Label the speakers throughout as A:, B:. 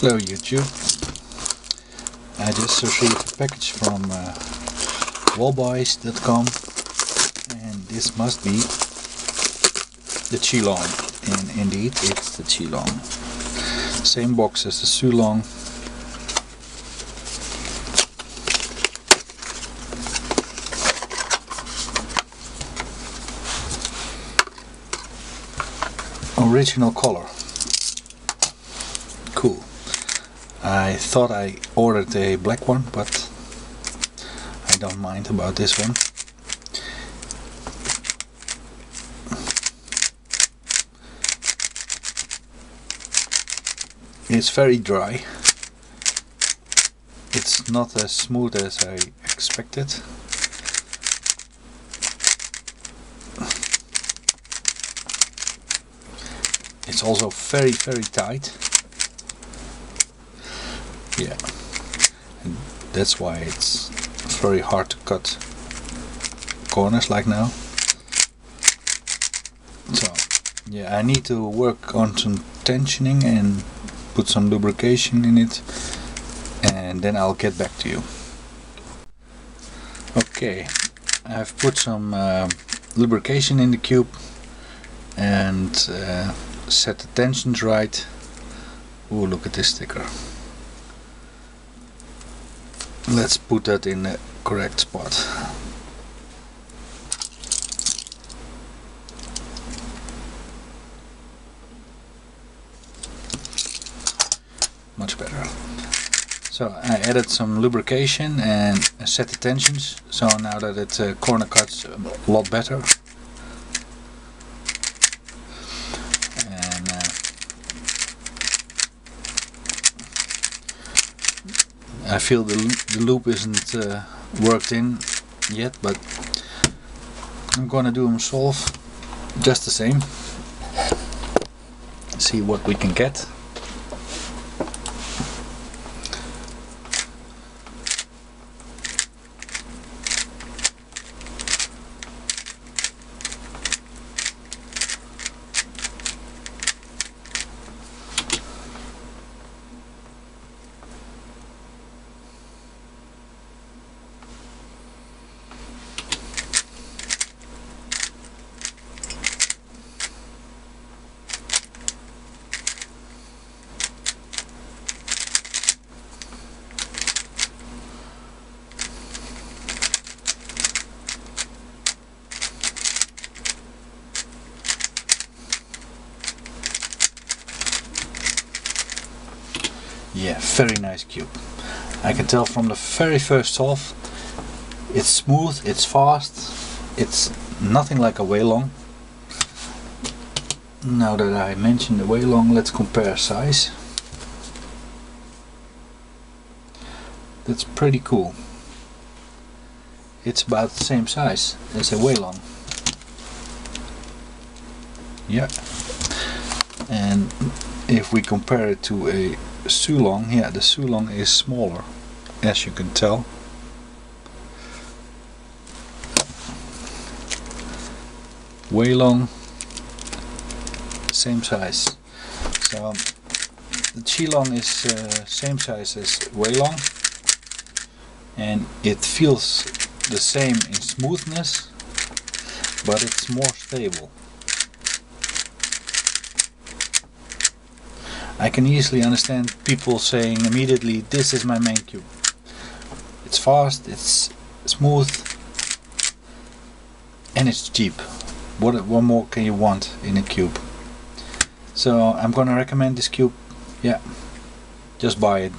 A: Hello YouTube. I just received a package from uh, wallbuys.com and this must be the ChiLong and indeed it's the ChiLong. Same box as the Sulong. Original color. Cool. I thought I ordered a black one, but I don't mind about this one. It's very dry. It's not as smooth as I expected. It's also very very tight. Yeah. And that's why it's very hard to cut corners like now. So yeah, I need to work on some tensioning and put some lubrication in it and then I'll get back to you. Okay, I've put some uh, lubrication in the cube and uh, set the tensions right. Oh, look at this sticker. Let's put that in the correct spot. Much better. So I added some lubrication and set the tensions. So now that it uh, corner cuts a lot better. And uh, I feel the, the lube isn't uh, worked in yet, but I'm gonna do them solve just the same. See what we can get. Yeah, very nice cube. I can tell from the very first solve, it's smooth, it's fast, it's nothing like a Weilong. Now that I mentioned the Weilong, let's compare size. That's pretty cool. It's about the same size as a Weilong. Yeah. And if we compare it to a Sulong, yeah, the Sulong is smaller, as you can tell. Weilong, same size. So the ChiLong is uh, same size as Weilong, and it feels the same in smoothness, but it's more stable. I can easily understand people saying immediately this is my main cube. It's fast, it's smooth and it's cheap. What, what more can you want in a cube? So I'm gonna recommend this cube. Yeah, just buy it.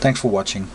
A: Thanks for watching.